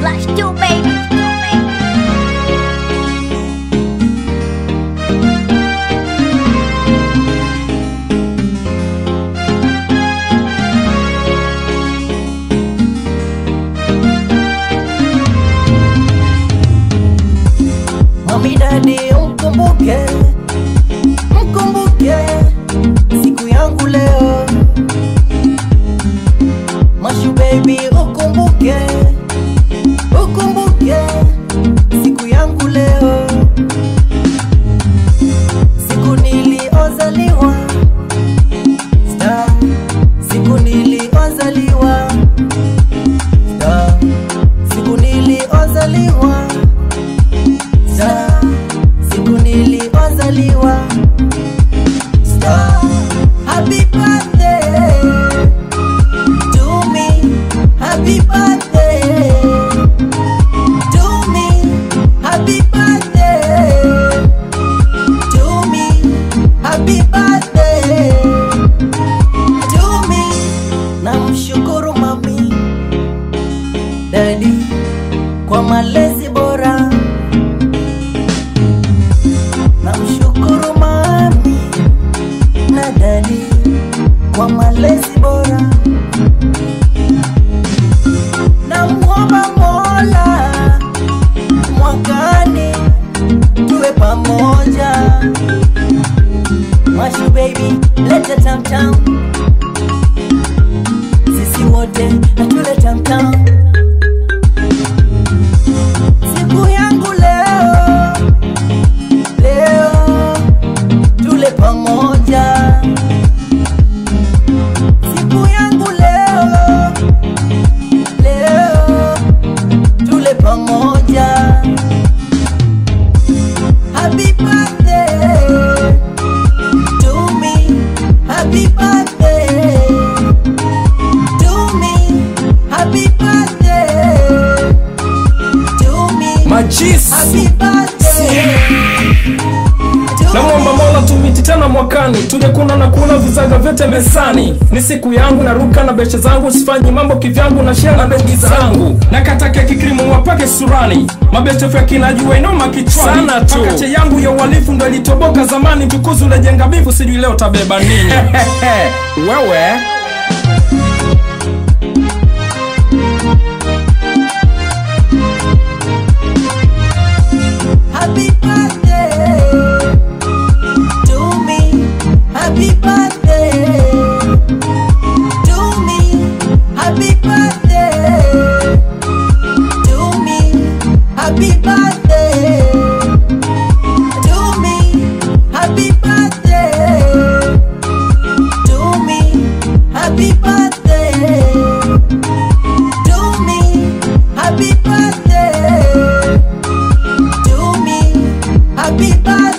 Flash 2, baby. Mami dadi mkumbuke, niliozaliwa, star, siku siku niliozaliwa. Siku niliozaliwa. Happy birthday to me, happy birthday malezi bora. Namshukuru mami na dadi kwa malezi bora. Namwomba mola mwakani tuwe pamoja. Mashu baby lete tamtam. Sisi wote pamoja siku yangu leo leo tule pamoja. Happy birthday to me happy birthday to me happy birthday to me. Happy birthday tena mwakani. Tuje kuna na kula vizaga vyote mesani ni siku yangu naruka na beshe zangu. Sifanyi mambo kivyangu na shia na begi zangu. Na katake kikrimu wapake surani. Mabete fya kinajua inoma kichwani. Sana tu. Pakache yangu ya uhalifu ndo ilitoboka zamani. Tukuzu lejenga bifu sijui leo tabeba nini. Wewe happy birthday me. Happy birthday me. Happy.